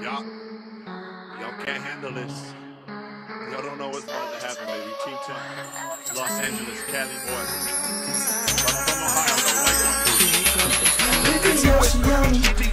Y'all, y'all can't handle this. Y'all don't know what's about to happen, baby. Team 10, Los Angeles, Cali boy. But I'm from Ohio, though, white one. Hit